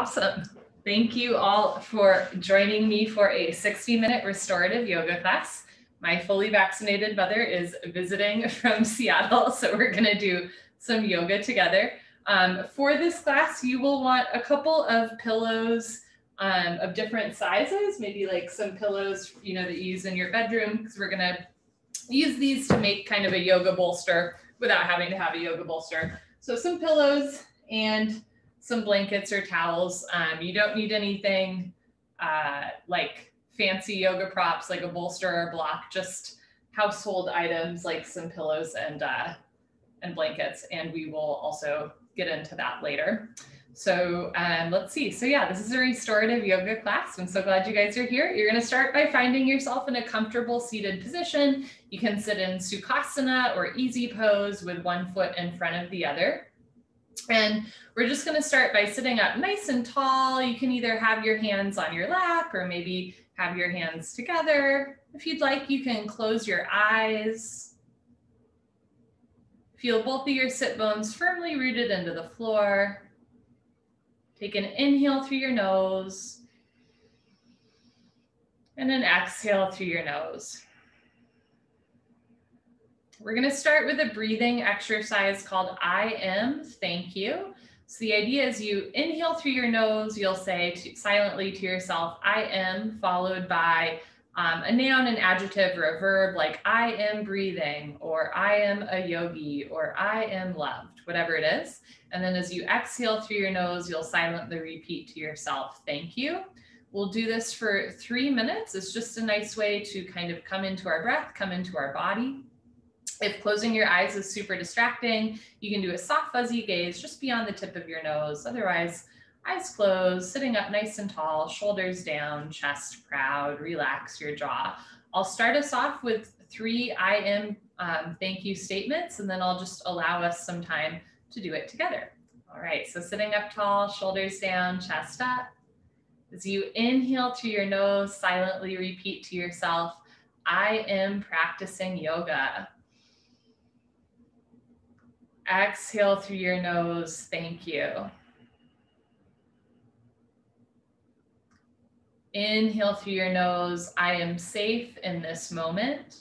Awesome. Thank you all for joining me for a 60 minute restorative yoga class. My fully vaccinated mother is visiting from Seattle, so we're gonna do some yoga together. Um, for this class, you will want a couple of pillows um, of different sizes, maybe like some pillows, you know, that you use in your bedroom, because we're gonna use these to make kind of a yoga bolster without having to have a yoga bolster. So some pillows and some blankets or towels. Um, you don't need anything uh, like fancy yoga props like a bolster or a block, just household items like some pillows and uh, and blankets. And we will also get into that later. So um, let's see. So yeah, this is a restorative yoga class. I'm so glad you guys are here. You're gonna start by finding yourself in a comfortable seated position. You can sit in Sukhasana or easy pose with one foot in front of the other. And we're just gonna start by sitting up nice and tall. You can either have your hands on your lap or maybe have your hands together. If you'd like, you can close your eyes. Feel both of your sit bones firmly rooted into the floor. Take an inhale through your nose and an exhale through your nose. We're going to start with a breathing exercise called I am, thank you. So the idea is you inhale through your nose, you'll say to, silently to yourself, I am, followed by um, a noun, an adjective, or a verb like I am breathing, or I am a yogi, or I am loved, whatever it is. And then as you exhale through your nose, you'll silently repeat to yourself, thank you. We'll do this for three minutes. It's just a nice way to kind of come into our breath, come into our body. If closing your eyes is super distracting, you can do a soft fuzzy gaze just beyond the tip of your nose. Otherwise, eyes closed, sitting up nice and tall, shoulders down, chest proud, relax your jaw. I'll start us off with three I am um, thank you statements, and then I'll just allow us some time to do it together. All right, so sitting up tall, shoulders down, chest up. As you inhale through your nose, silently repeat to yourself, I am practicing yoga. Exhale through your nose. Thank you. Inhale through your nose. I am safe in this moment.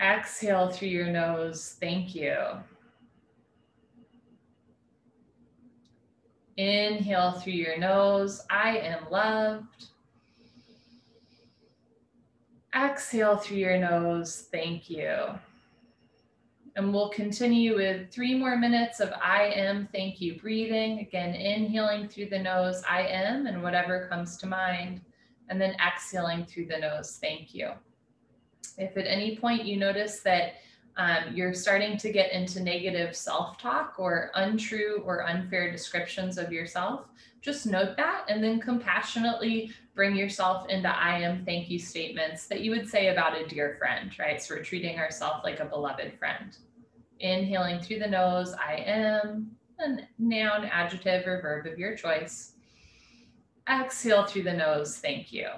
Exhale through your nose. Thank you. Inhale through your nose. I am loved. Exhale through your nose. Thank you. And we'll continue with three more minutes of I am, thank you, breathing. Again, inhaling through the nose, I am, and whatever comes to mind. And then exhaling through the nose, thank you. If at any point you notice that um, you're starting to get into negative self talk or untrue or unfair descriptions of yourself, just note that and then compassionately bring yourself into I am thank you statements that you would say about a dear friend, right? So we're treating ourselves like a beloved friend. Inhaling through the nose, I am, a noun, adjective, or verb of your choice. Exhale through the nose, thank you.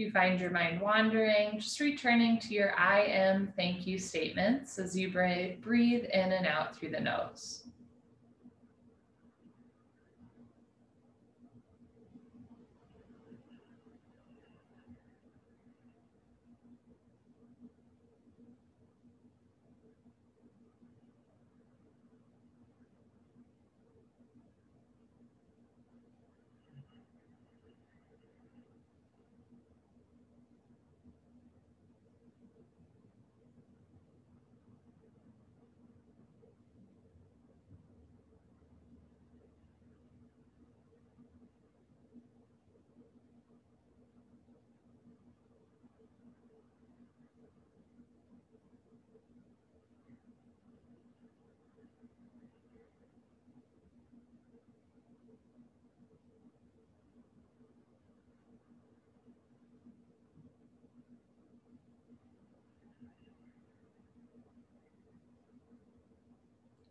You find your mind wandering, just returning to your I am thank you statements as you breathe in and out through the nose.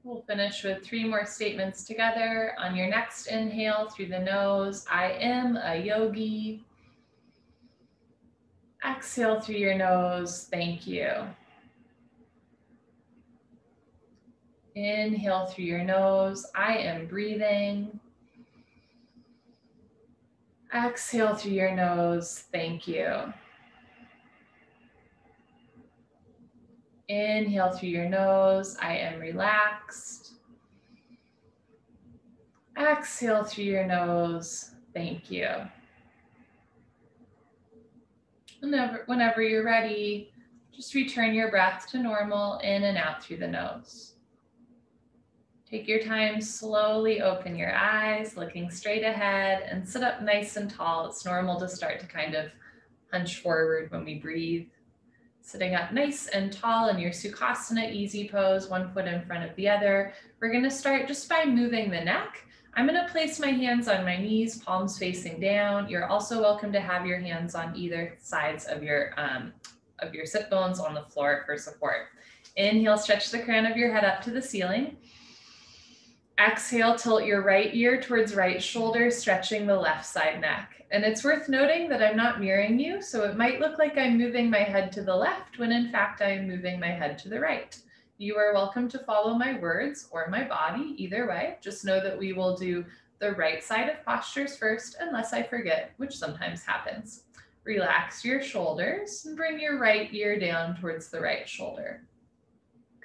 We'll finish with three more statements together. On your next inhale through the nose, I am a yogi. Exhale through your nose, thank you. Inhale through your nose, I am breathing. Exhale through your nose, thank you. Inhale through your nose, I am relaxed. Exhale through your nose, thank you. Whenever, whenever you're ready, just return your breath to normal in and out through the nose. Take your time, slowly open your eyes, looking straight ahead, and sit up nice and tall. It's normal to start to kind of hunch forward when we breathe. Sitting up nice and tall in your Sukhasana easy pose, one foot in front of the other. We're gonna start just by moving the neck. I'm gonna place my hands on my knees, palms facing down. You're also welcome to have your hands on either sides of your, um, of your sit bones on the floor for support. Inhale, stretch the crown of your head up to the ceiling. Exhale, tilt your right ear towards right shoulder, stretching the left side neck. And it's worth noting that I'm not mirroring you, so it might look like I'm moving my head to the left when in fact I am moving my head to the right. You are welcome to follow my words or my body, either way. Just know that we will do the right side of postures first, unless I forget, which sometimes happens. Relax your shoulders and bring your right ear down towards the right shoulder.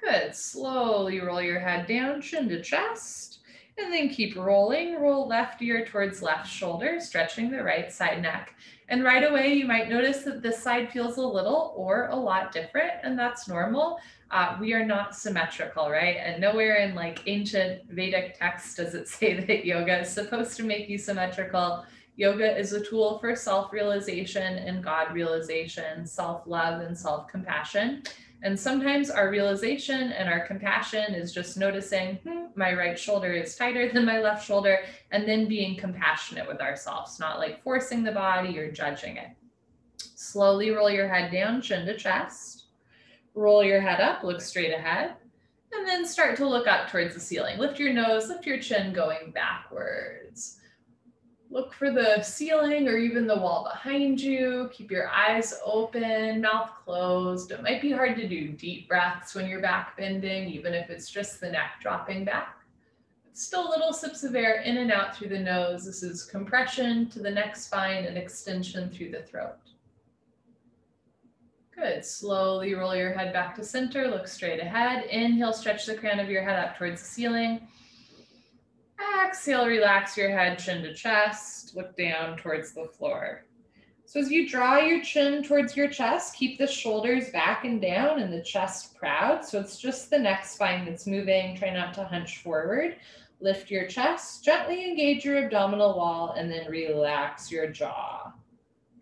Good, slowly roll your head down, chin to chest. And then keep rolling, roll left ear towards left shoulder, stretching the right side neck. And right away, you might notice that this side feels a little or a lot different, and that's normal. Uh, we are not symmetrical, right? And nowhere in like ancient Vedic text does it say that yoga is supposed to make you symmetrical. Yoga is a tool for self realization and God realization, self love, and self compassion. And sometimes our realization and our compassion is just noticing hmm, my right shoulder is tighter than my left shoulder, and then being compassionate with ourselves, not like forcing the body or judging it. Slowly roll your head down, chin to chest. Roll your head up, look straight ahead, and then start to look up towards the ceiling. Lift your nose, lift your chin going backwards. Look for the ceiling or even the wall behind you. Keep your eyes open, mouth closed. It might be hard to do deep breaths when you're back bending, even if it's just the neck dropping back. Still little sips of air in and out through the nose. This is compression to the neck spine and extension through the throat. Good. Slowly roll your head back to center. Look straight ahead. Inhale, stretch the crown of your head up towards the ceiling. Exhale, relax your head, chin to chest, look down towards the floor. So as you draw your chin towards your chest, keep the shoulders back and down and the chest proud. So it's just the neck spine that's moving. Try not to hunch forward. Lift your chest, gently engage your abdominal wall, and then relax your jaw.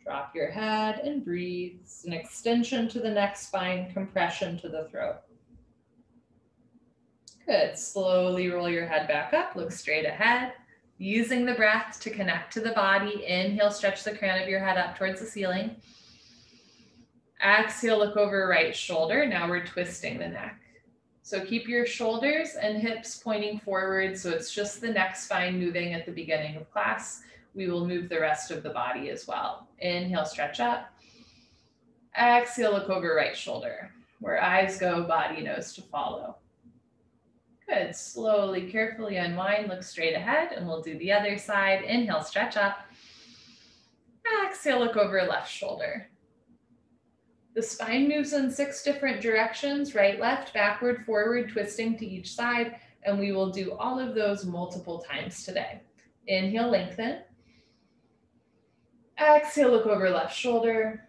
Drop your head and breathe. It's an extension to the neck spine, compression to the throat. Good. Slowly roll your head back up, look straight ahead. Using the breath to connect to the body. Inhale, stretch the crown of your head up towards the ceiling. Exhale, look over right shoulder. Now we're twisting the neck. So keep your shoulders and hips pointing forward. So it's just the neck spine moving at the beginning of class. We will move the rest of the body as well. Inhale, stretch up. Exhale, look over right shoulder. Where eyes go, body knows to follow. Good. Slowly, carefully unwind, look straight ahead, and we'll do the other side. Inhale, stretch up. Exhale, look over left shoulder. The spine moves in six different directions, right, left, backward, forward, twisting to each side, and we will do all of those multiple times today. Inhale, lengthen. Exhale, look over left shoulder.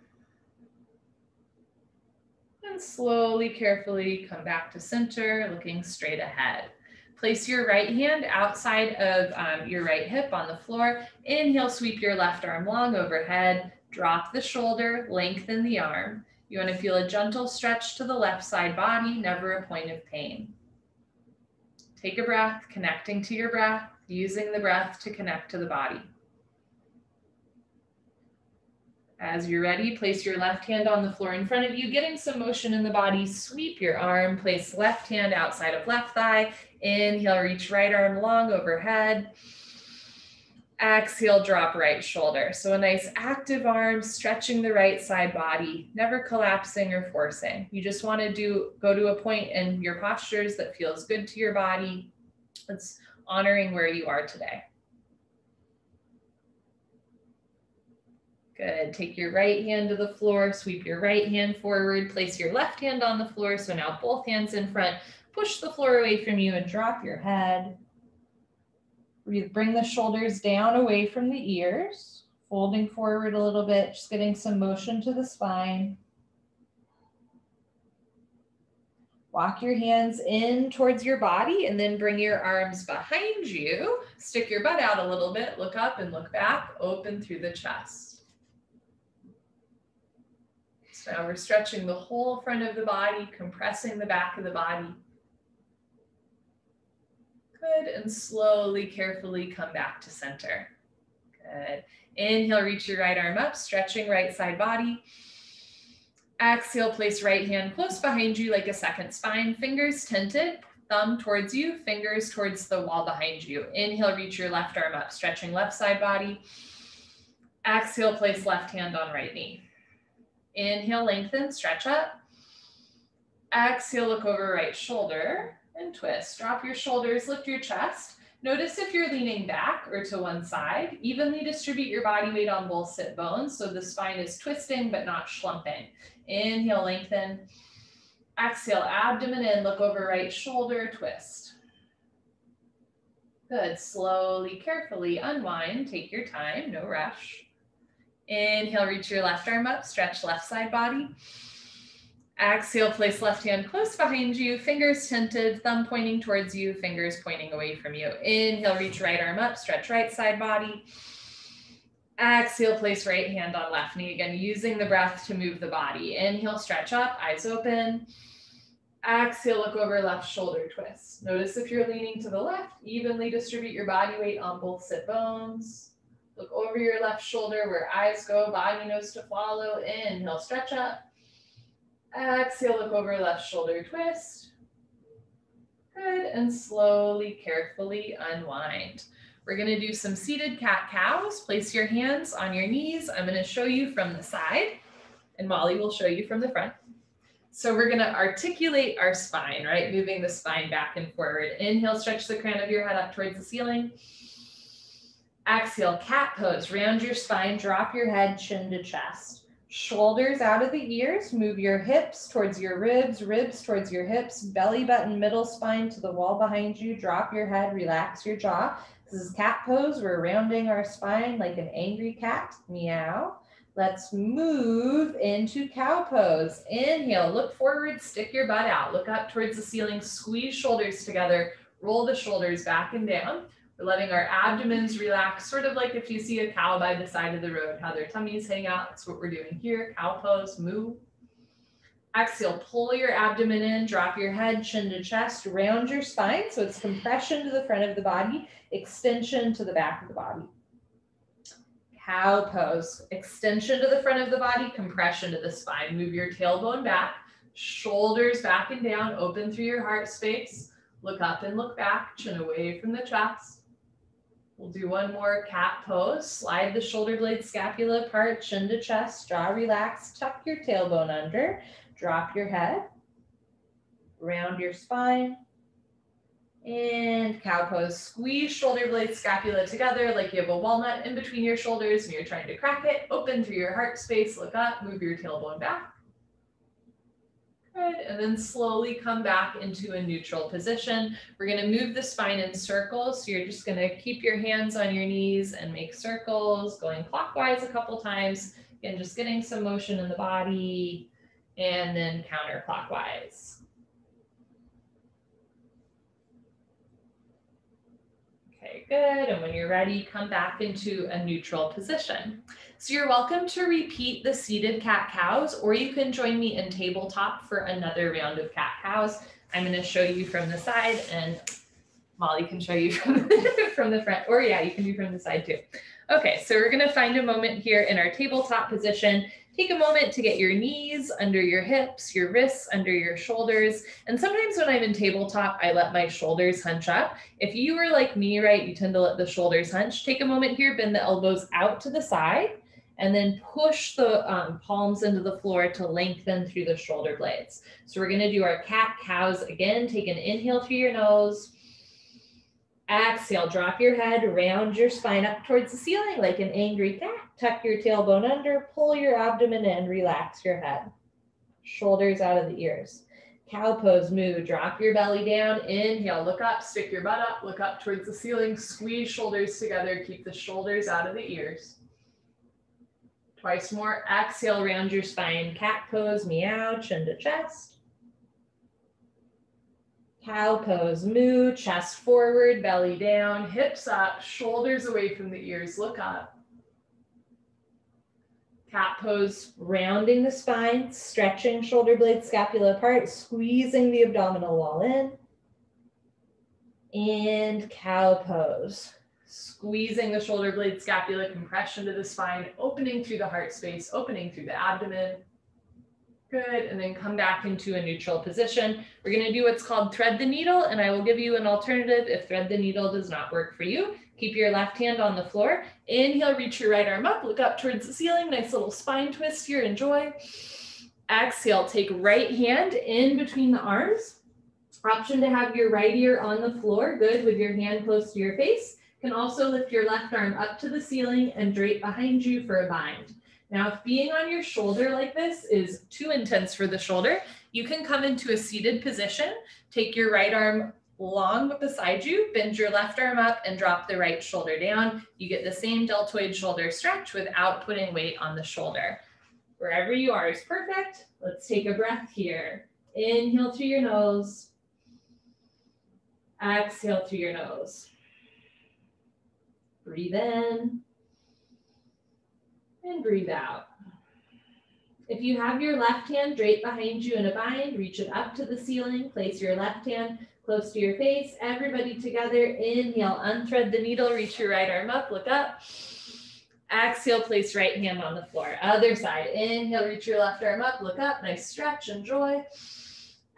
Slowly, carefully come back to center, looking straight ahead. Place your right hand outside of um, your right hip on the floor. Inhale, sweep your left arm long overhead. Drop the shoulder, lengthen the arm. You want to feel a gentle stretch to the left side body, never a point of pain. Take a breath, connecting to your breath, using the breath to connect to the body. As you're ready, place your left hand on the floor in front of you, getting some motion in the body. Sweep your arm, place left hand outside of left thigh. Inhale, reach right arm long overhead. Exhale, drop right shoulder. So a nice active arm, stretching the right side body, never collapsing or forcing. You just want to do go to a point in your postures that feels good to your body. It's honoring where you are today. Good. Take your right hand to the floor, sweep your right hand forward, place your left hand on the floor. So now both hands in front, push the floor away from you and drop your head. Bring the shoulders down away from the ears, folding forward a little bit, just getting some motion to the spine. Walk your hands in towards your body and then bring your arms behind you. Stick your butt out a little bit, look up and look back, open through the chest. So now we're stretching the whole front of the body, compressing the back of the body. Good, and slowly, carefully come back to center. Good. Inhale, reach your right arm up, stretching right side body. Exhale, place right hand close behind you like a second spine, fingers tented, thumb towards you, fingers towards the wall behind you. Inhale, reach your left arm up, stretching left side body. Exhale, place left hand on right knee. Inhale, lengthen, stretch up. Exhale, look over right shoulder and twist. Drop your shoulders, lift your chest. Notice if you're leaning back or to one side. Evenly distribute your body weight on both sit bones so the spine is twisting but not slumping. Inhale, lengthen. Exhale, abdomen in, look over right shoulder, twist. Good. Slowly, carefully unwind. Take your time, no rush. Inhale, reach your left arm up, stretch left side body. Exhale, place left hand close behind you, fingers tented, thumb pointing towards you, fingers pointing away from you. Inhale, reach right arm up, stretch right side body. Exhale, place right hand on left knee. Again, using the breath to move the body. Inhale, stretch up, eyes open. Exhale, look over left shoulder twist. Notice if you're leaning to the left, evenly distribute your body weight on both sit bones. Look over your left shoulder where eyes go, body knows to follow. Inhale, stretch up. Exhale, look over left shoulder twist. Good, and slowly, carefully unwind. We're gonna do some seated cat-cows. Place your hands on your knees. I'm gonna show you from the side, and Molly will show you from the front. So we're gonna articulate our spine, right? Moving the spine back and forward. Inhale, stretch the crown of your head up towards the ceiling. Exhale, cat pose. Round your spine, drop your head, chin to chest. Shoulders out of the ears, move your hips towards your ribs, ribs towards your hips, belly button, middle spine to the wall behind you. Drop your head, relax your jaw. This is cat pose. We're rounding our spine like an angry cat. Meow. Let's move into cow pose. Inhale, look forward, stick your butt out. Look up towards the ceiling, squeeze shoulders together, roll the shoulders back and down. We're letting our abdomens relax, sort of like if you see a cow by the side of the road, how their tummies hang out. That's what we're doing here. Cow pose, move. Exhale, pull your abdomen in, drop your head, chin to chest, round your spine. So it's compression to the front of the body, extension to the back of the body. Cow pose, extension to the front of the body, compression to the spine. Move your tailbone back, shoulders back and down, open through your heart space. Look up and look back, chin away from the chest. We'll do one more cat pose. Slide the shoulder blade scapula apart, chin to chest, jaw relaxed, tuck your tailbone under, drop your head, round your spine, and cow pose. Squeeze shoulder blade scapula together like you have a walnut in between your shoulders and you're trying to crack it. Open through your heart space, look up, move your tailbone back. Good, and then slowly come back into a neutral position. We're gonna move the spine in circles. So you're just gonna keep your hands on your knees and make circles, going clockwise a couple times. Again, just getting some motion in the body and then counterclockwise. Okay, good. And when you're ready, come back into a neutral position. So you're welcome to repeat the seated cat cows, or you can join me in tabletop for another round of cat cows. I'm gonna show you from the side and Molly can show you from, from the front, or yeah, you can do from the side too. Okay, so we're gonna find a moment here in our tabletop position. Take a moment to get your knees under your hips, your wrists under your shoulders. And sometimes when I'm in tabletop, I let my shoulders hunch up. If you were like me, right, you tend to let the shoulders hunch. Take a moment here, bend the elbows out to the side, and then push the um, palms into the floor to lengthen through the shoulder blades. So we're gonna do our cat cows again. Take an inhale through your nose. Exhale, drop your head, round your spine up towards the ceiling like an angry cat. Tuck your tailbone under, pull your abdomen in, relax your head. Shoulders out of the ears. Cow pose, move, drop your belly down, inhale, look up, stick your butt up, look up towards the ceiling, squeeze shoulders together, keep the shoulders out of the ears. Twice more, exhale, round your spine, cat pose, meow, chin to chest. Cow pose, moo, chest forward, belly down, hips up, shoulders away from the ears, look up. Cat pose, rounding the spine, stretching shoulder blades, scapula apart, squeezing the abdominal wall in. And cow pose, squeezing the shoulder blade, scapula, compression to the spine, opening through the heart space, opening through the abdomen. Good, and then come back into a neutral position. We're gonna do what's called thread the needle, and I will give you an alternative if thread the needle does not work for you. Keep your left hand on the floor. Inhale, reach your right arm up, look up towards the ceiling. Nice little spine twist here, enjoy. Exhale, take right hand in between the arms. Option to have your right ear on the floor, good, with your hand close to your face. You can also lift your left arm up to the ceiling and drape behind you for a bind. Now, if being on your shoulder like this is too intense for the shoulder, you can come into a seated position, take your right arm long beside you, bend your left arm up and drop the right shoulder down. You get the same deltoid shoulder stretch without putting weight on the shoulder. Wherever you are is perfect. Let's take a breath here. Inhale through your nose. Exhale through your nose. Breathe in and breathe out. If you have your left hand draped behind you in a bind, reach it up to the ceiling. Place your left hand close to your face. Everybody together. Inhale, unthread the needle, reach your right arm up, look up. Exhale, place right hand on the floor. Other side. Inhale, reach your left arm up, look up. Nice stretch, enjoy.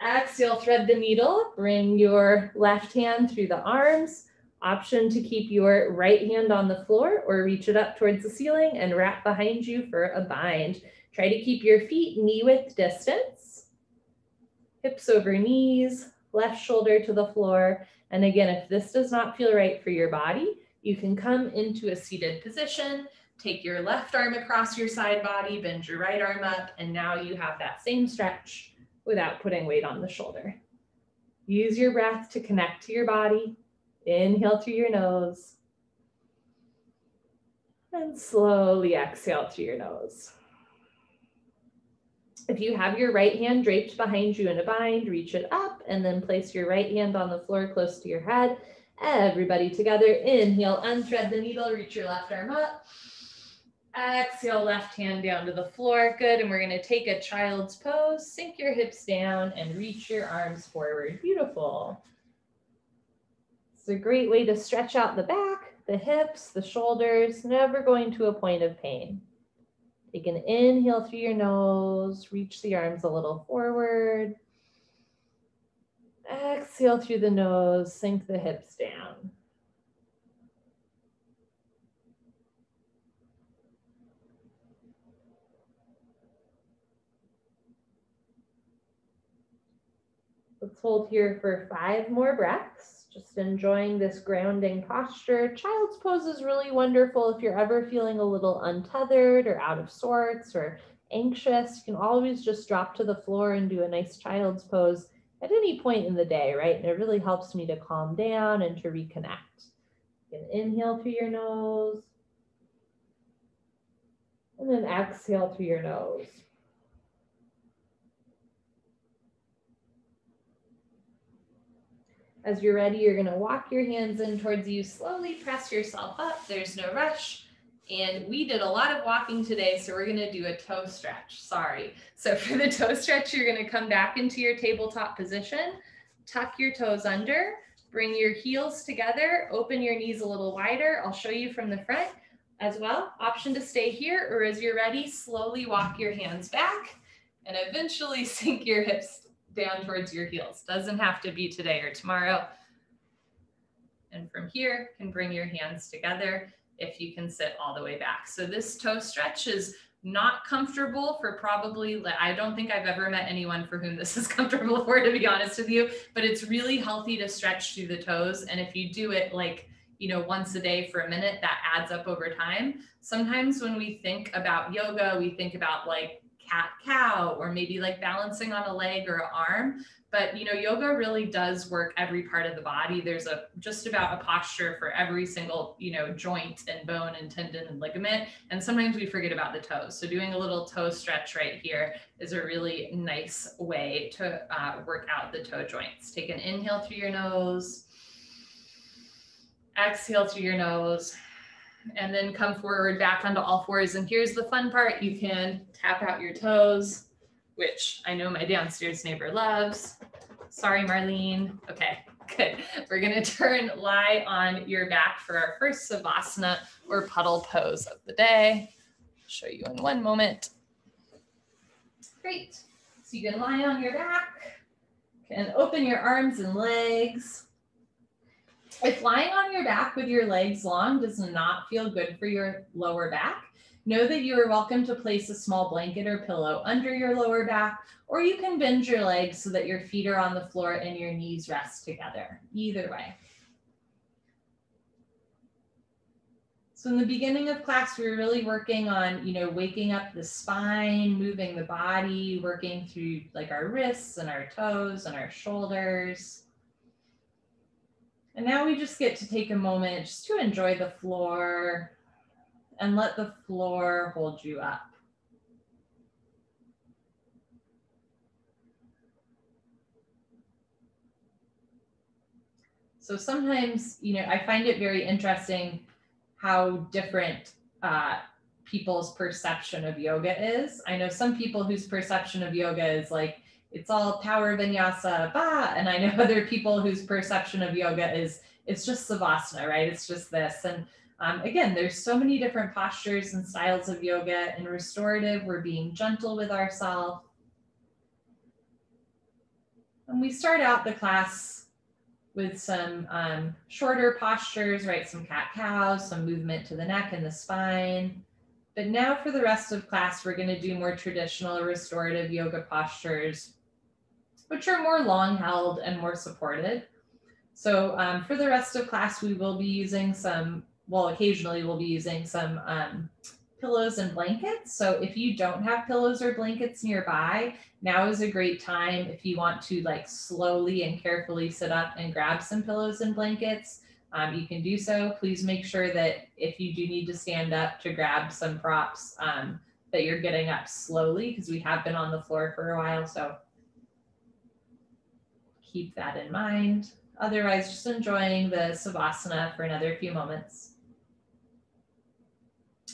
Exhale, thread the needle. Bring your left hand through the arms. Option to keep your right hand on the floor or reach it up towards the ceiling and wrap behind you for a bind. Try to keep your feet knee width distance, hips over knees, left shoulder to the floor. And again, if this does not feel right for your body, you can come into a seated position, take your left arm across your side body, bend your right arm up, and now you have that same stretch without putting weight on the shoulder. Use your breath to connect to your body, Inhale through your nose. And slowly exhale through your nose. If you have your right hand draped behind you in a bind, reach it up and then place your right hand on the floor close to your head. Everybody together, inhale, unthread the needle, reach your left arm up. Exhale, left hand down to the floor. Good. And we're going to take a child's pose, sink your hips down and reach your arms forward. Beautiful. It's a great way to stretch out the back, the hips, the shoulders, never going to a point of pain. Take an inhale through your nose, reach the arms a little forward. Exhale through the nose, sink the hips down. Let's hold here for five more breaths just enjoying this grounding posture. Child's pose is really wonderful if you're ever feeling a little untethered or out of sorts or anxious. You can always just drop to the floor and do a nice child's pose at any point in the day, right? And it really helps me to calm down and to reconnect. You can inhale through your nose and then exhale through your nose. As you're ready, you're gonna walk your hands in towards you, slowly press yourself up. There's no rush. And we did a lot of walking today, so we're gonna do a toe stretch, sorry. So for the toe stretch, you're gonna come back into your tabletop position, tuck your toes under, bring your heels together, open your knees a little wider. I'll show you from the front. as well. Option to stay here, or as you're ready, slowly walk your hands back and eventually sink your hips down towards your heels. Doesn't have to be today or tomorrow. And from here, can bring your hands together if you can sit all the way back. So this toe stretch is not comfortable for probably, I don't think I've ever met anyone for whom this is comfortable for, to be honest with you, but it's really healthy to stretch through the toes. And if you do it like, you know, once a day for a minute, that adds up over time. Sometimes when we think about yoga, we think about like cat cow or maybe like balancing on a leg or arm. But you know yoga really does work every part of the body. There's a just about a posture for every single you know joint and bone and tendon and ligament. And sometimes we forget about the toes. So doing a little toe stretch right here is a really nice way to uh, work out the toe joints. Take an inhale through your nose. Exhale through your nose and then come forward back onto all fours. And here's the fun part. You can tap out your toes, which I know my downstairs neighbor loves. Sorry, Marlene. Okay, good. We're gonna turn lie on your back for our first Savasana or puddle pose of the day. I'll show you in one moment. Great. So you can lie on your back, can open your arms and legs. If lying on your back with your legs long does not feel good for your lower back, know that you are welcome to place a small blanket or pillow under your lower back, or you can bend your legs so that your feet are on the floor and your knees rest together. Either way. So in the beginning of class, we were really working on, you know, waking up the spine, moving the body, working through like our wrists and our toes and our shoulders. And now we just get to take a moment just to enjoy the floor and let the floor hold you up. So sometimes, you know, I find it very interesting how different uh, people's perception of yoga is. I know some people whose perception of yoga is like, it's all power vinyasa, ba. And I know other people whose perception of yoga is it's just savasana, right? It's just this. And um, again, there's so many different postures and styles of yoga. In restorative, we're being gentle with ourselves. And we start out the class with some um, shorter postures, right? Some cat cows, some movement to the neck and the spine. But now for the rest of class, we're gonna do more traditional restorative yoga postures which are more long held and more supported. So um, for the rest of class, we will be using some, well, occasionally we'll be using some um, pillows and blankets. So if you don't have pillows or blankets nearby, now is a great time if you want to like slowly and carefully sit up and grab some pillows and blankets. Um, you can do so. Please make sure that if you do need to stand up to grab some props, um, that you're getting up slowly because we have been on the floor for a while. So keep that in mind. Otherwise, just enjoying the Savasana for another few moments.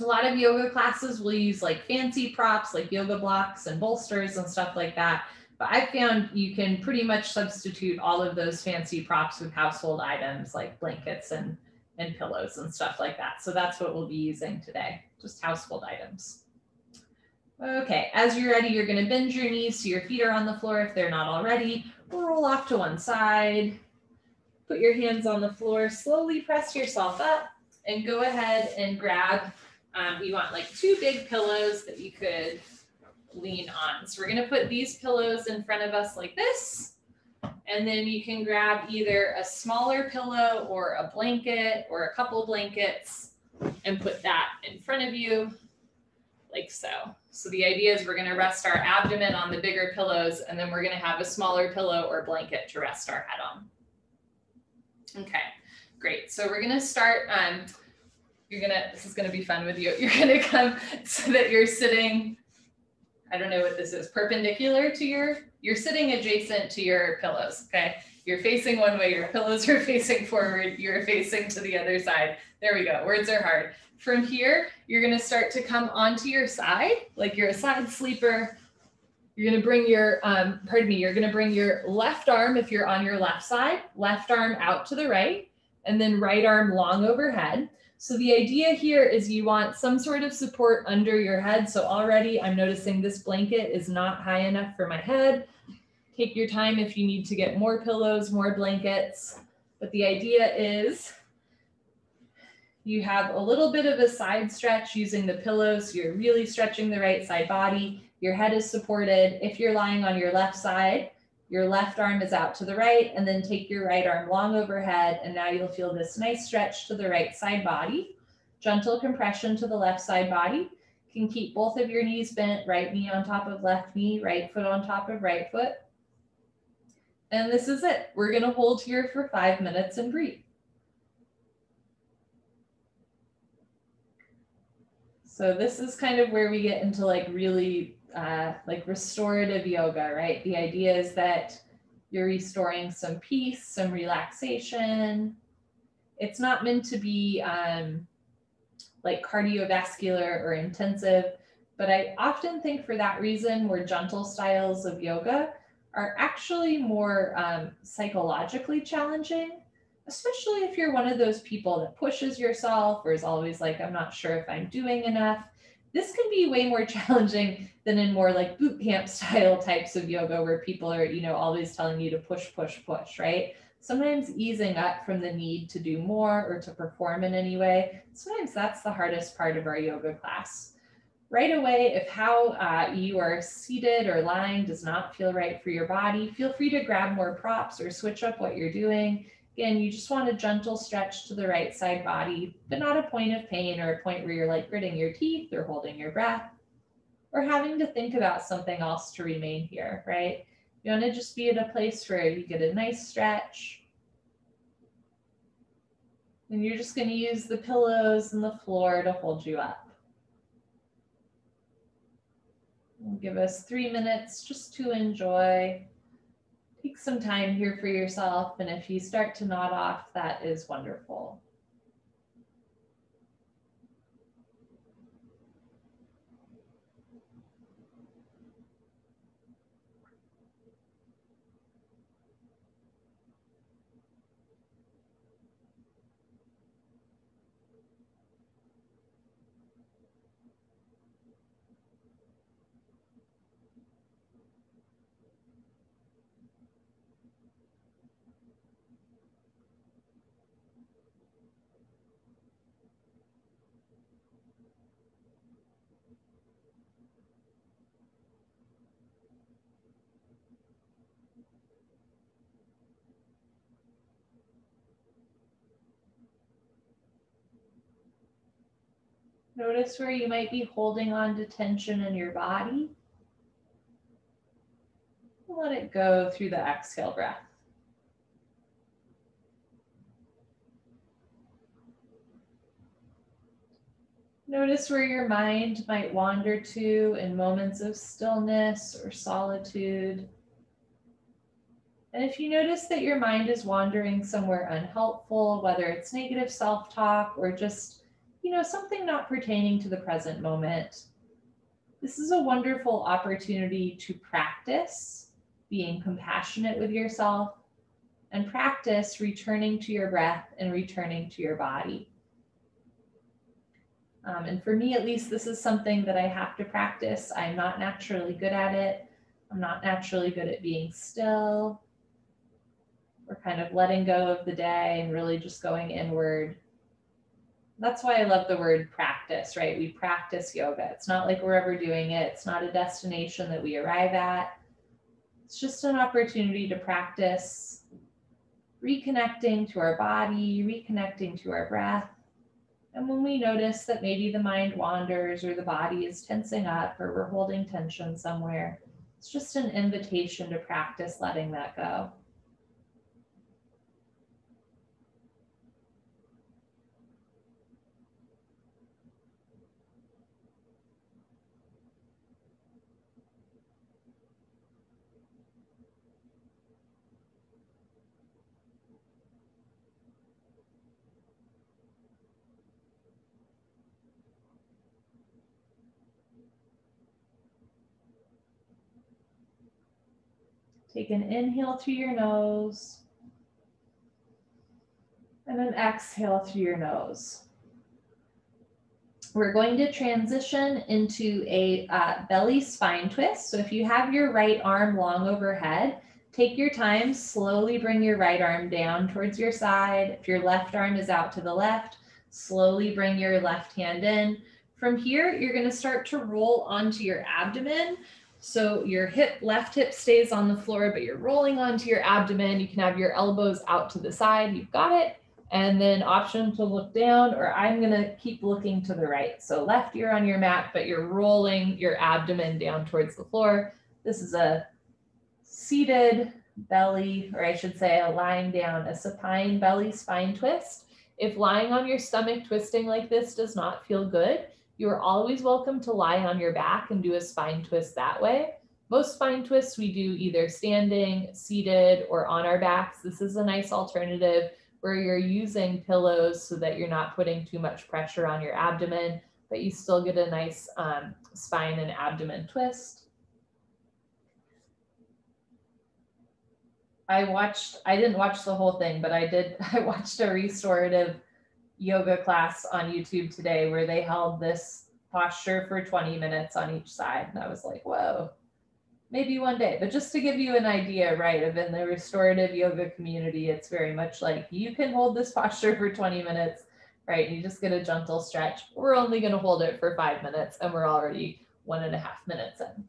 A lot of yoga classes will use like fancy props like yoga blocks and bolsters and stuff like that. But I found you can pretty much substitute all of those fancy props with household items like blankets and, and pillows and stuff like that. So that's what we'll be using today, just household items. Okay, as you're ready, you're gonna bend your knees so your feet are on the floor if they're not already. Roll off to one side. Put your hands on the floor, slowly press yourself up and go ahead and grab, um, you want like two big pillows that you could lean on. So we're gonna put these pillows in front of us like this. And then you can grab either a smaller pillow or a blanket or a couple blankets and put that in front of you like so. So the idea is we're gonna rest our abdomen on the bigger pillows and then we're gonna have a smaller pillow or blanket to rest our head on. Okay, great. So we're gonna start, um, you're gonna, this is gonna be fun with you. You're gonna come so that you're sitting, I don't know what this is, perpendicular to your, you're sitting adjacent to your pillows, okay? You're facing one way, your pillows are facing forward, you're facing to the other side. There we go, words are hard. From here, you're gonna start to come onto your side, like you're a side sleeper. You're gonna bring your, um, pardon me, you're gonna bring your left arm, if you're on your left side, left arm out to the right, and then right arm long overhead. So the idea here is you want some sort of support under your head. So already I'm noticing this blanket is not high enough for my head. Take your time if you need to get more pillows, more blankets. But the idea is you have a little bit of a side stretch using the pillows. So you're really stretching the right side body. Your head is supported. If you're lying on your left side, your left arm is out to the right and then take your right arm long overhead. And now you'll feel this nice stretch to the right side body. Gentle compression to the left side body. Can keep both of your knees bent, right knee on top of left knee, right foot on top of right foot. And this is it. We're gonna hold here for five minutes and breathe. So this is kind of where we get into like really uh, like restorative yoga, right? The idea is that you're restoring some peace, some relaxation. It's not meant to be um, like cardiovascular or intensive, but I often think for that reason, more gentle styles of yoga are actually more um, psychologically challenging, especially if you're one of those people that pushes yourself or is always like, I'm not sure if I'm doing enough this can be way more challenging than in more like boot camp style types of yoga where people are, you know, always telling you to push, push, push, right? Sometimes easing up from the need to do more or to perform in any way. Sometimes that's the hardest part of our yoga class. Right away, if how uh, you are seated or lying does not feel right for your body, feel free to grab more props or switch up what you're doing. Again, you just want a gentle stretch to the right side body, but not a point of pain or a point where you're like gritting your teeth or holding your breath or having to think about something else to remain here, right? You want to just be at a place where you get a nice stretch. And you're just going to use the pillows and the floor to hold you up. give us three minutes just to enjoy take some time here for yourself. And if you start to nod off, that is wonderful. Notice where you might be holding on to tension in your body. Let it go through the exhale breath. Notice where your mind might wander to in moments of stillness or solitude. And if you notice that your mind is wandering somewhere unhelpful, whether it's negative self talk or just you know, something not pertaining to the present moment. This is a wonderful opportunity to practice being compassionate with yourself and practice returning to your breath and returning to your body. Um, and for me, at least, this is something that I have to practice. I'm not naturally good at it. I'm not naturally good at being still. We're kind of letting go of the day and really just going inward that's why I love the word practice, right? We practice yoga. It's not like we're ever doing it, it's not a destination that we arrive at. It's just an opportunity to practice reconnecting to our body, reconnecting to our breath. And when we notice that maybe the mind wanders or the body is tensing up or we're holding tension somewhere, it's just an invitation to practice letting that go. Take an inhale through your nose and an exhale through your nose. we're going to transition into a uh, belly spine twist. So if you have your right arm long overhead, take your time, slowly bring your right arm down towards your side. If your left arm is out to the left, slowly bring your left hand in. From here, you're gonna start to roll onto your abdomen. So your hip, left hip stays on the floor, but you're rolling onto your abdomen. You can have your elbows out to the side. You've got it and then option to look down, or I'm gonna keep looking to the right. So left ear on your mat, but you're rolling your abdomen down towards the floor. This is a seated belly, or I should say a lying down, a supine belly spine twist. If lying on your stomach twisting like this does not feel good, you are always welcome to lie on your back and do a spine twist that way. Most spine twists we do either standing, seated, or on our backs. This is a nice alternative where you're using pillows so that you're not putting too much pressure on your abdomen, but you still get a nice um, spine and abdomen twist. I watched, I didn't watch the whole thing, but I did, I watched a restorative yoga class on YouTube today where they held this posture for 20 minutes on each side. And I was like, whoa, maybe one day. But just to give you an idea, right, of in the restorative yoga community, it's very much like you can hold this posture for 20 minutes, right? You just get a gentle stretch. We're only going to hold it for five minutes and we're already one and a half minutes in.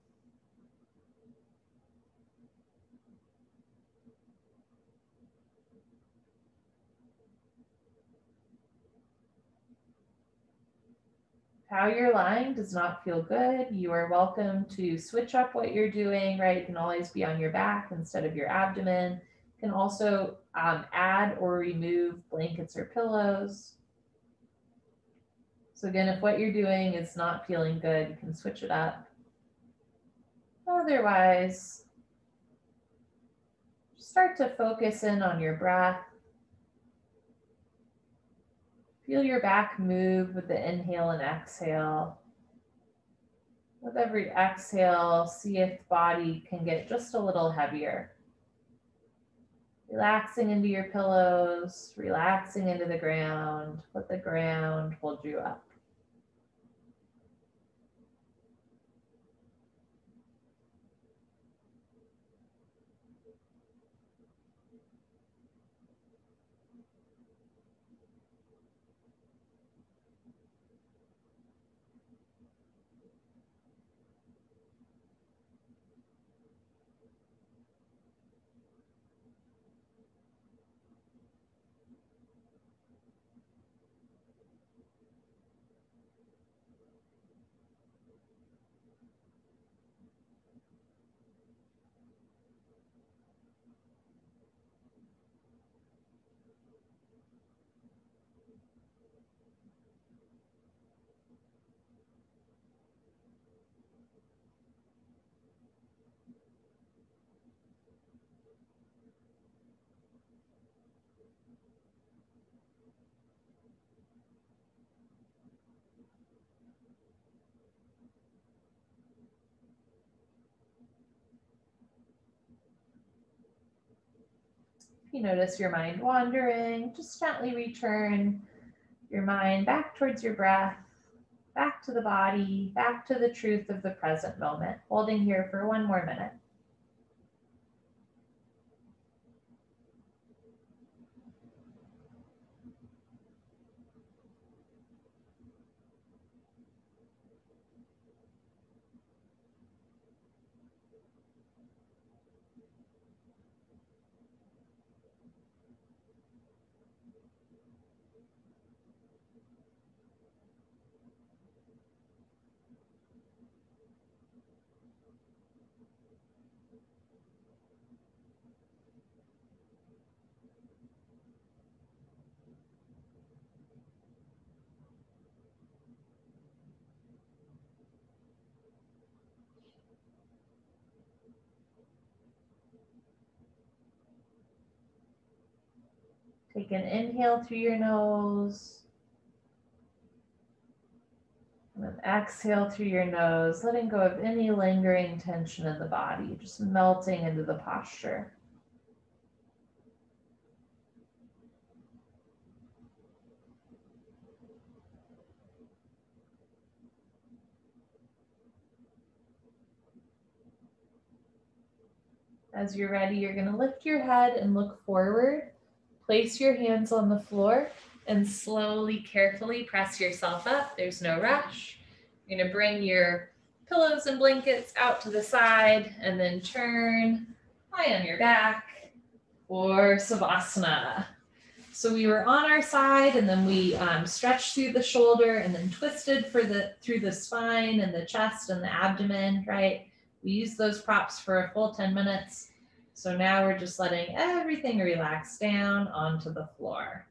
How you're lying does not feel good, you are welcome to switch up what you're doing, right? You can always be on your back instead of your abdomen. You can also um, add or remove blankets or pillows. So again, if what you're doing is not feeling good, you can switch it up. Otherwise, start to focus in on your breath. Feel your back move with the inhale and exhale. With every exhale, see if the body can get just a little heavier. Relaxing into your pillows, relaxing into the ground. Let the ground hold you up. You notice your mind wandering, just gently return your mind back towards your breath, back to the body, back to the truth of the present moment, holding here for one more minute. Take an inhale through your nose. And then exhale through your nose, letting go of any lingering tension in the body, just melting into the posture. As you're ready, you're going to lift your head and look forward. Place your hands on the floor and slowly, carefully press yourself up. There's no rush. You're going to bring your pillows and blankets out to the side and then turn lie on your back or Savasana. So we were on our side and then we um, stretched through the shoulder and then twisted for the through the spine and the chest and the abdomen, right? We used those props for a full 10 minutes. So now we're just letting everything relax down onto the floor.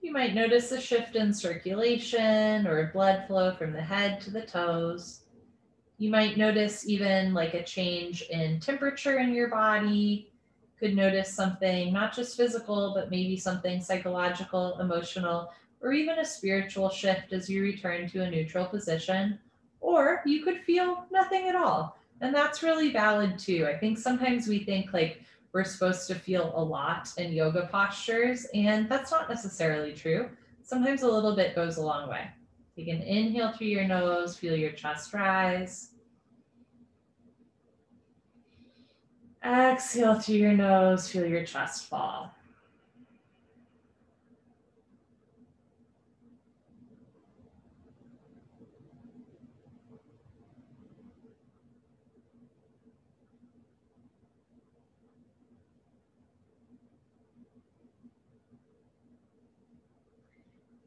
You might notice a shift in circulation or blood flow from the head to the toes. You might notice even like a change in temperature in your body. Could notice something not just physical, but maybe something psychological, emotional, or even a spiritual shift as you return to a neutral position. Or you could feel nothing at all. And that's really valid too. I think sometimes we think like we're supposed to feel a lot in yoga postures, and that's not necessarily true. Sometimes a little bit goes a long way. Take an inhale through your nose, feel your chest rise. Exhale through your nose, feel your chest fall.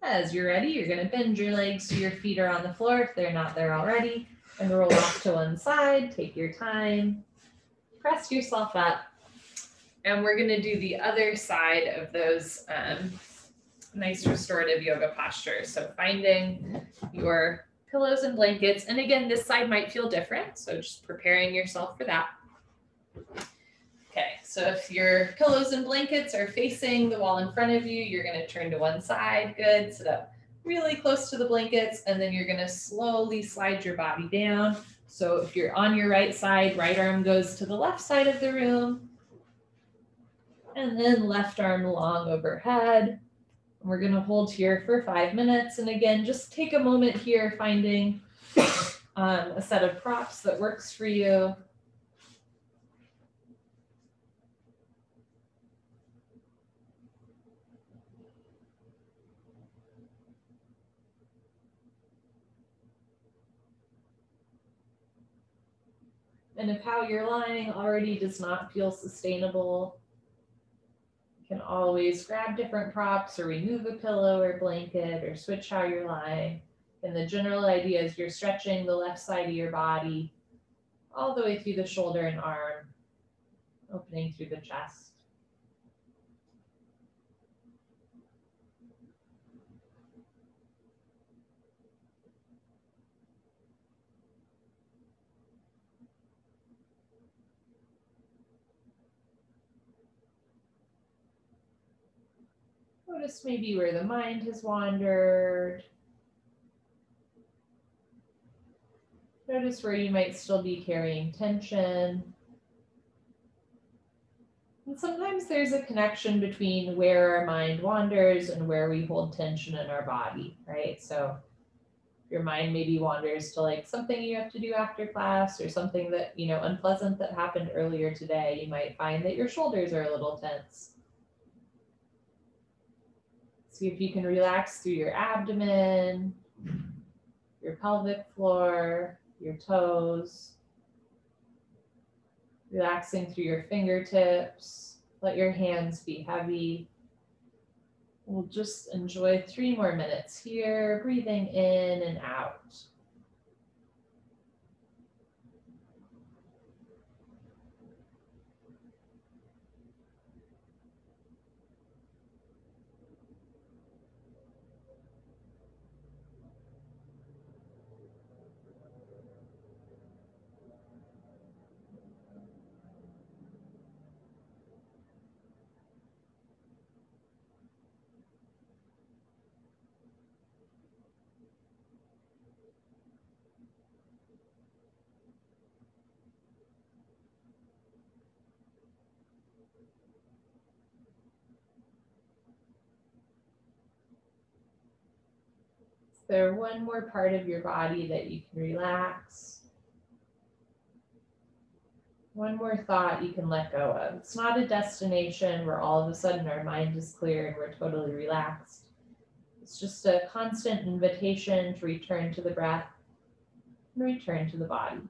As you're ready, you're gonna bend your legs so your feet are on the floor if they're not there already, and roll off to one side, take your time, press yourself up. And we're gonna do the other side of those um, nice restorative yoga postures. So finding your pillows and blankets. And again, this side might feel different. So just preparing yourself for that. Okay, so if your pillows and blankets are facing the wall in front of you, you're gonna turn to one side, good, sit up really close to the blankets, and then you're gonna slowly slide your body down. So if you're on your right side, right arm goes to the left side of the room, and then left arm long overhead. We're gonna hold here for five minutes. And again, just take a moment here finding um, a set of props that works for you. And if how you're lying already does not feel sustainable, you can always grab different props or remove a pillow or blanket or switch how you're lying. And the general idea is you're stretching the left side of your body all the way through the shoulder and arm, opening through the chest. Notice maybe where the mind has wandered. Notice where you might still be carrying tension. And sometimes there's a connection between where our mind wanders and where we hold tension in our body, right? So your mind maybe wanders to like something you have to do after class or something that, you know, unpleasant that happened earlier today. You might find that your shoulders are a little tense. See if you can relax through your abdomen, your pelvic floor, your toes. Relaxing through your fingertips. Let your hands be heavy. We'll just enjoy three more minutes here, breathing in and out. There one more part of your body that you can relax? One more thought you can let go of. It's not a destination where all of a sudden our mind is clear and we're totally relaxed. It's just a constant invitation to return to the breath and return to the body.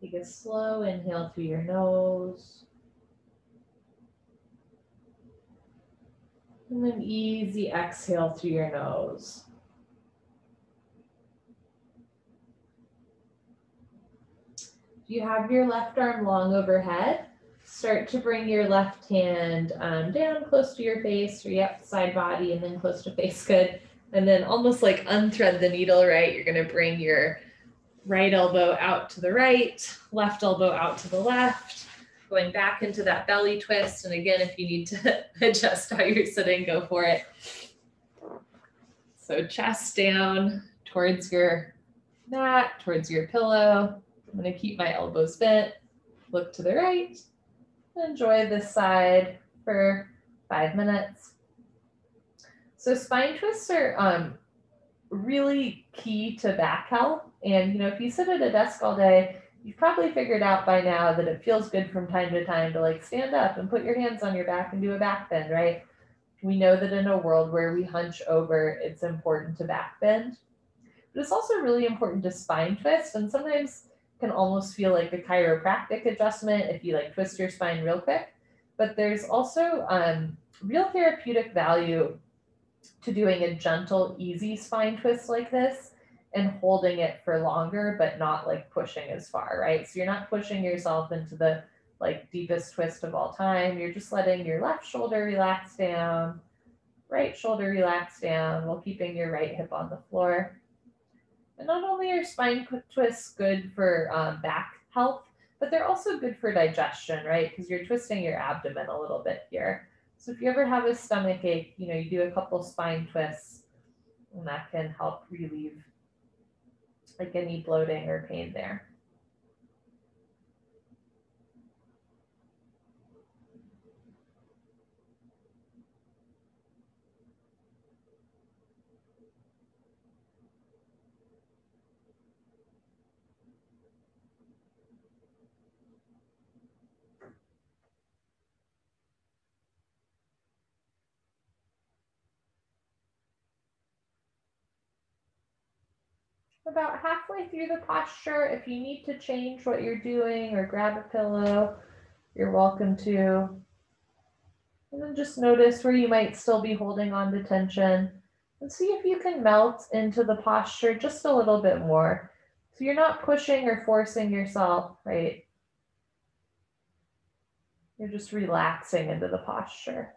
Take a slow inhale through your nose. And then easy exhale through your nose. If you have your left arm long overhead, start to bring your left hand um, down close to your face or yep, side body and then close to face. Good. And then almost like unthread the needle, right? You're going to bring your right elbow out to the right, left elbow out to the left, going back into that belly twist. And again, if you need to adjust how you're sitting, go for it. So chest down towards your mat, towards your pillow. I'm to keep my elbows bent, look to the right, enjoy this side for five minutes. So spine twists are um, really key to back health. And you know, if you sit at a desk all day, you've probably figured out by now that it feels good from time to time to like stand up and put your hands on your back and do a back bend, right? We know that in a world where we hunch over, it's important to back bend. But it's also really important to spine twist and sometimes can almost feel like a chiropractic adjustment if you like twist your spine real quick. But there's also um, real therapeutic value to doing a gentle, easy spine twist like this and holding it for longer, but not like pushing as far, right? So you're not pushing yourself into the like deepest twist of all time. You're just letting your left shoulder relax down, right shoulder relax down while keeping your right hip on the floor. And not only are spine twists good for um, back health, but they're also good for digestion, right? Because you're twisting your abdomen a little bit here. So if you ever have a stomach ache, you know, you do a couple spine twists and that can help relieve like any bloating or pain there. About halfway through the posture, if you need to change what you're doing or grab a pillow, you're welcome to. And then just notice where you might still be holding on to tension and see if you can melt into the posture just a little bit more. So you're not pushing or forcing yourself, right? You're just relaxing into the posture.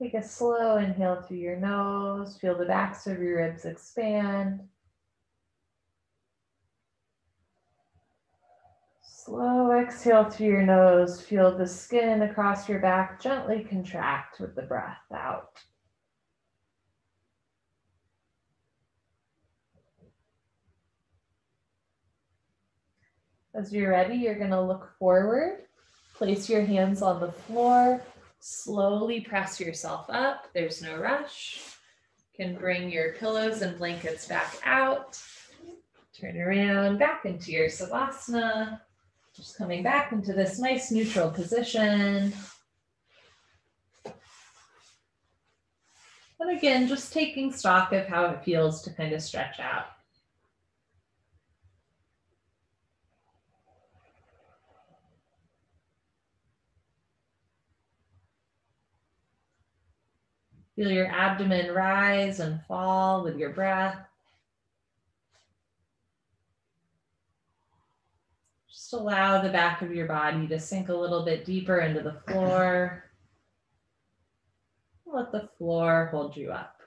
Take a slow inhale through your nose. Feel the backs of your ribs expand. Slow exhale through your nose. Feel the skin across your back gently contract with the breath out. As you're ready, you're going to look forward. Place your hands on the floor. Slowly press yourself up. There's no rush. You can bring your pillows and blankets back out. Turn around back into your Savasana. Just coming back into this nice neutral position. And again, just taking stock of how it feels to kind of stretch out. Feel your abdomen rise and fall with your breath. Just allow the back of your body to sink a little bit deeper into the floor. Let the floor hold you up.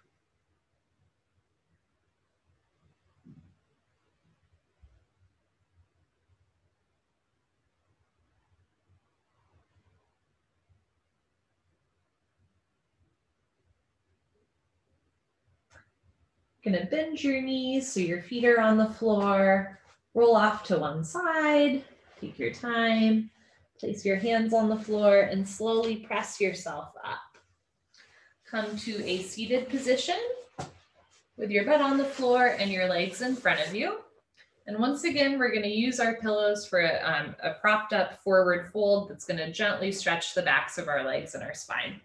Gonna bend your knees so your feet are on the floor. Roll off to one side. Take your time. Place your hands on the floor and slowly press yourself up. Come to a seated position with your butt on the floor and your legs in front of you. And once again, we're going to use our pillows for a, um, a propped up forward fold that's going to gently stretch the backs of our legs and our spine.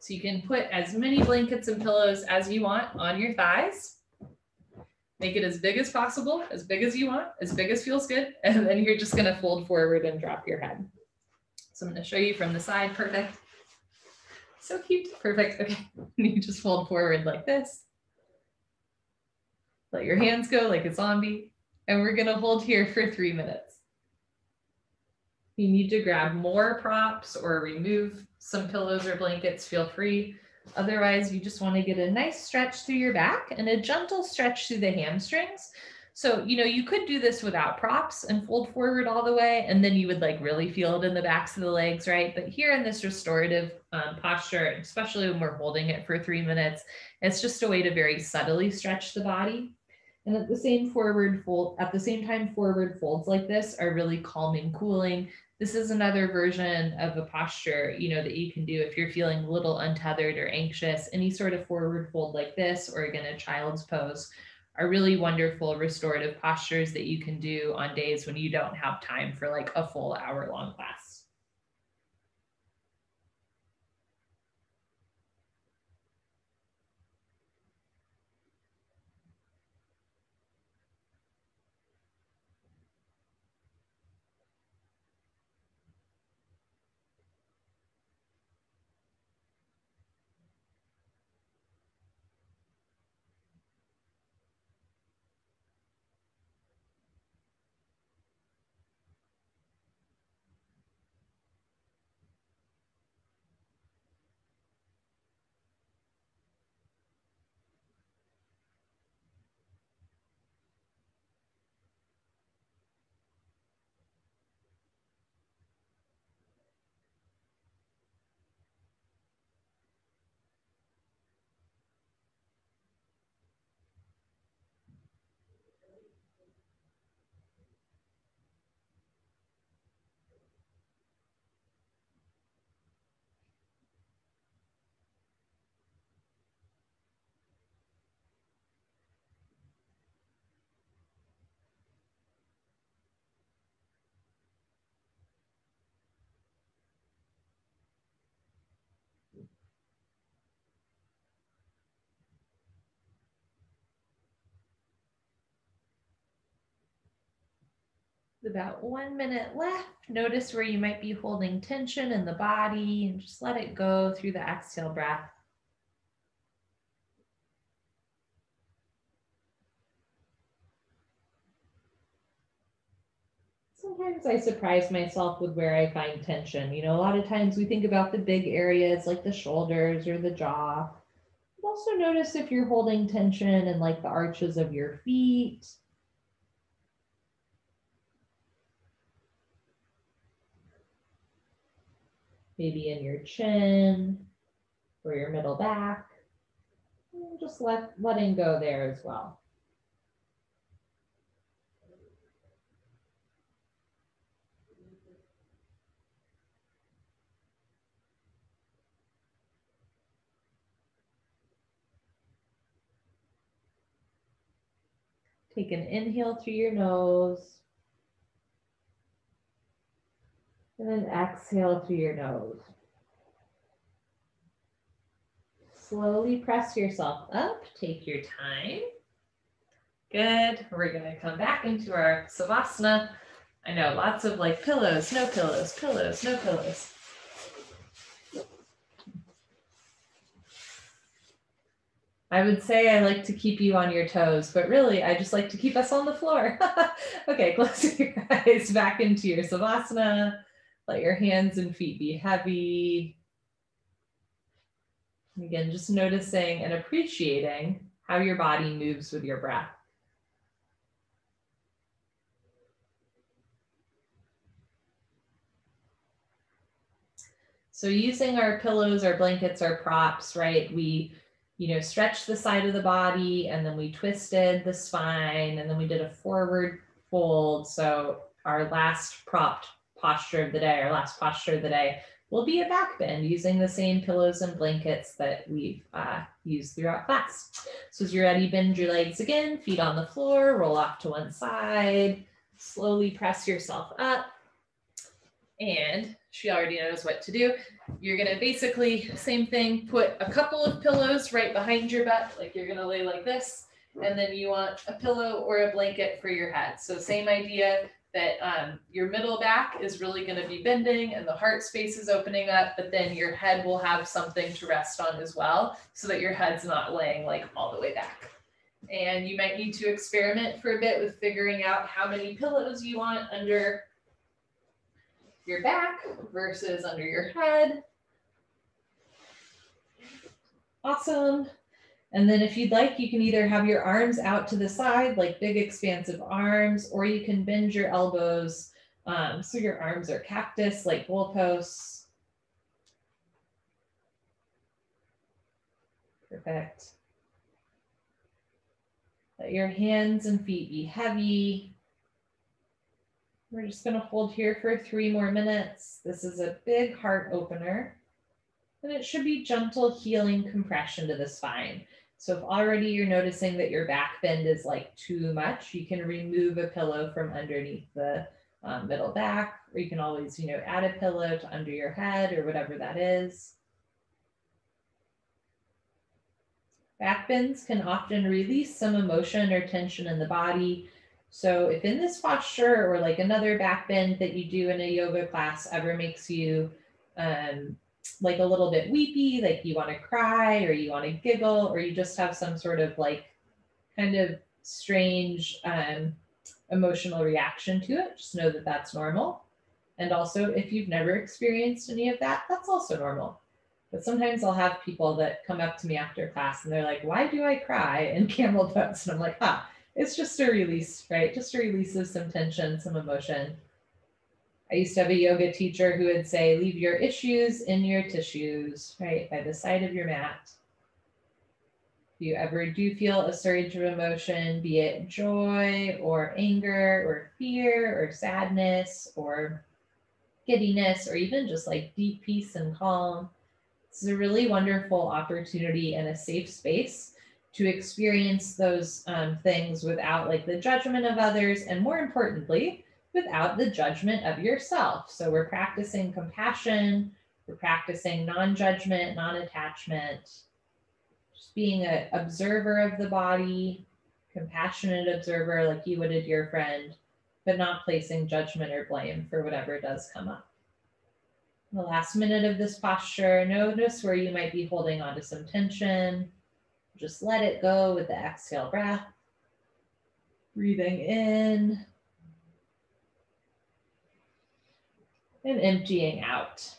So you can put as many blankets and pillows as you want on your thighs. Make it as big as possible, as big as you want, as big as feels good. And then you're just gonna fold forward and drop your head. So I'm gonna show you from the side, perfect. So cute, perfect, okay. you just fold forward like this. Let your hands go like a zombie. And we're gonna hold here for three minutes. You need to grab more props or remove some pillows or blankets, feel free. Otherwise, you just want to get a nice stretch through your back and a gentle stretch through the hamstrings. So, you know, you could do this without props and fold forward all the way, and then you would like really feel it in the backs of the legs, right? But here in this restorative um, posture, especially when we're holding it for three minutes, it's just a way to very subtly stretch the body. And at the same forward fold, at the same time, forward folds like this are really calming, cooling this is another version of a posture you know that you can do if you're feeling a little untethered or anxious. Any sort of forward fold like this or again a child's pose are really wonderful restorative postures that you can do on days when you don't have time for like a full hour long class about one minute left. Notice where you might be holding tension in the body and just let it go through the exhale breath. Sometimes I surprise myself with where I find tension. You know, a lot of times we think about the big areas like the shoulders or the jaw. But also notice if you're holding tension in like the arches of your feet. Maybe in your chin or your middle back. And just let letting go there as well. Take an inhale through your nose. And then exhale through your nose. Slowly press yourself up. Take your time. Good. We're going to come back into our Savasana. I know lots of like pillows, no pillows, pillows, no pillows. I would say I like to keep you on your toes, but really I just like to keep us on the floor. okay, close your eyes back into your Savasana. Let your hands and feet be heavy. Again, just noticing and appreciating how your body moves with your breath. So using our pillows, our blankets, our props, right? We you know, stretched the side of the body and then we twisted the spine and then we did a forward fold. So our last propped posture of the day, our last posture of the day will be a back bend using the same pillows and blankets that we've uh, used throughout class. So as you're ready, bend your legs again, feet on the floor, roll off to one side, slowly press yourself up. And she already knows what to do. You're gonna basically, same thing, put a couple of pillows right behind your butt, like you're gonna lay like this, and then you want a pillow or a blanket for your head. So same idea that um, your middle back is really gonna be bending and the heart space is opening up, but then your head will have something to rest on as well, so that your head's not laying like all the way back. And you might need to experiment for a bit with figuring out how many pillows you want under your back versus under your head. Awesome. And then if you'd like, you can either have your arms out to the side, like big expansive arms, or you can bend your elbows. Um, so your arms are cactus, like goalposts. Perfect. Let your hands and feet be heavy. We're just going to hold here for three more minutes. This is a big heart opener. And it should be gentle healing compression to the spine. So if already you're noticing that your back bend is like too much, you can remove a pillow from underneath the um, middle back, or you can always, you know, add a pillow to under your head or whatever that is. Back bends can often release some emotion or tension in the body so if in this posture or like another back bend that you do in a yoga class ever makes you um, like a little bit weepy, like you want to cry or you want to giggle, or you just have some sort of like kind of strange um, emotional reaction to it, just know that that's normal. And also, if you've never experienced any of that, that's also normal. But sometimes I'll have people that come up to me after class and they're like, Why do I cry in camel pose? And I'm like, Ah, it's just a release, right? Just a release of some tension, some emotion. I used to have a yoga teacher who would say, leave your issues in your tissues, right? By the side of your mat. If you ever do feel a surge of emotion, be it joy or anger or fear or sadness or giddiness or even just like deep peace and calm, this is a really wonderful opportunity and a safe space to experience those um, things without like the judgment of others and more importantly without the judgment of yourself. So we're practicing compassion we're practicing non-judgment non-attachment just being an observer of the body compassionate observer like you would a dear friend but not placing judgment or blame for whatever does come up. The last minute of this posture notice where you might be holding on to some tension. Just let it go with the exhale breath. Breathing in and emptying out.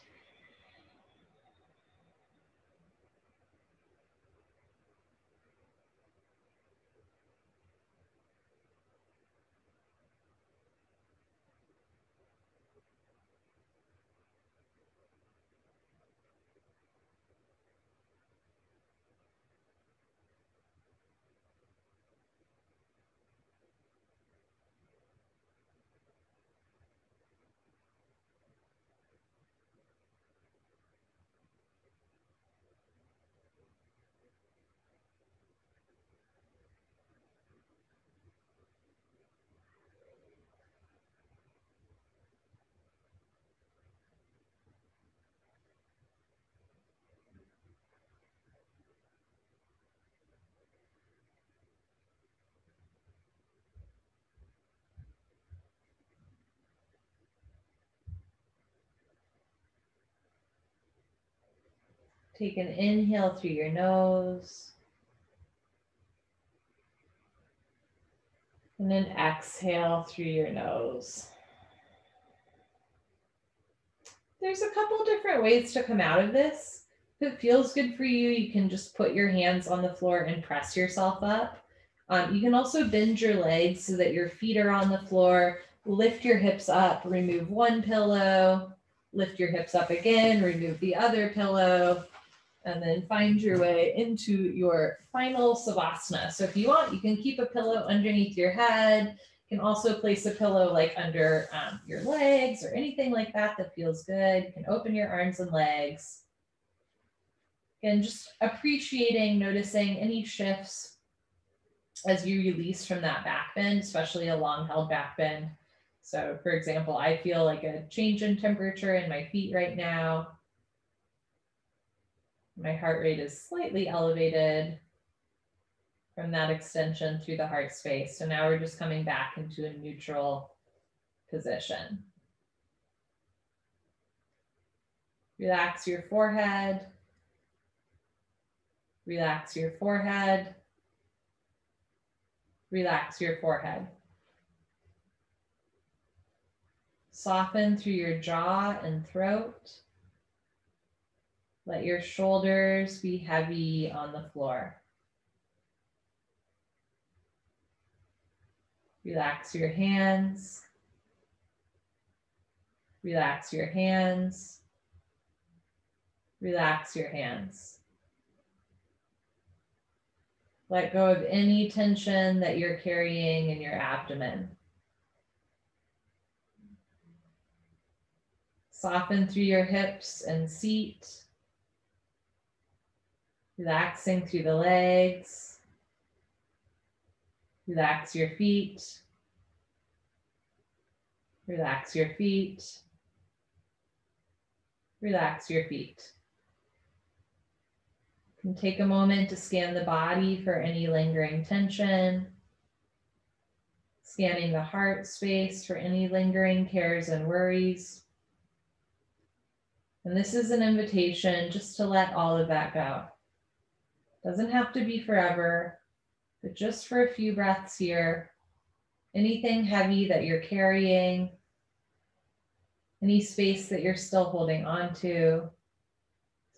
Take an inhale through your nose. And then exhale through your nose. There's a couple different ways to come out of this. If it feels good for you, you can just put your hands on the floor and press yourself up. Um, you can also bend your legs so that your feet are on the floor. Lift your hips up, remove one pillow, lift your hips up again, remove the other pillow, and then find your way into your final savasana. So if you want, you can keep a pillow underneath your head. You can also place a pillow like under um, your legs or anything like that that feels good. You can open your arms and legs. And just appreciating, noticing any shifts as you release from that back bend, especially a long held back bend. So for example, I feel like a change in temperature in my feet right now. My heart rate is slightly elevated from that extension through the heart space. So now we're just coming back into a neutral position. Relax your forehead. Relax your forehead. Relax your forehead. Soften through your jaw and throat. Let your shoulders be heavy on the floor. Relax your hands. Relax your hands. Relax your hands. Let go of any tension that you're carrying in your abdomen. Soften through your hips and seat. Relaxing through the legs. Relax your feet. Relax your feet. Relax your feet. You can take a moment to scan the body for any lingering tension. Scanning the heart space for any lingering cares and worries. And this is an invitation just to let all of that go. Doesn't have to be forever, but just for a few breaths here. Anything heavy that you're carrying, any space that you're still holding on to.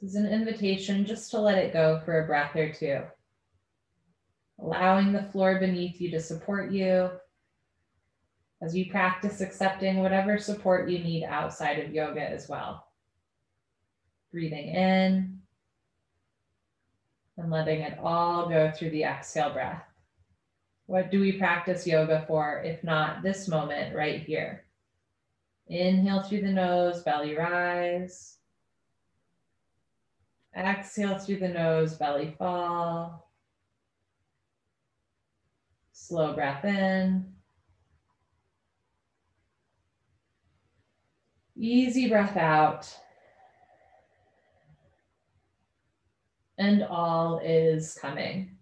This is an invitation just to let it go for a breath or two. Allowing the floor beneath you to support you as you practice accepting whatever support you need outside of yoga as well. Breathing in and letting it all go through the exhale breath. What do we practice yoga for if not this moment right here? Inhale through the nose, belly rise. Exhale through the nose, belly fall. Slow breath in. Easy breath out. And all is coming.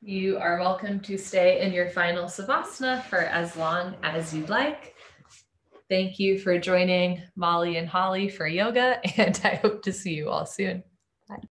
You are welcome to stay in your final Savasana for as long as you'd like. Thank you for joining Molly and Holly for yoga, and I hope to see you all soon.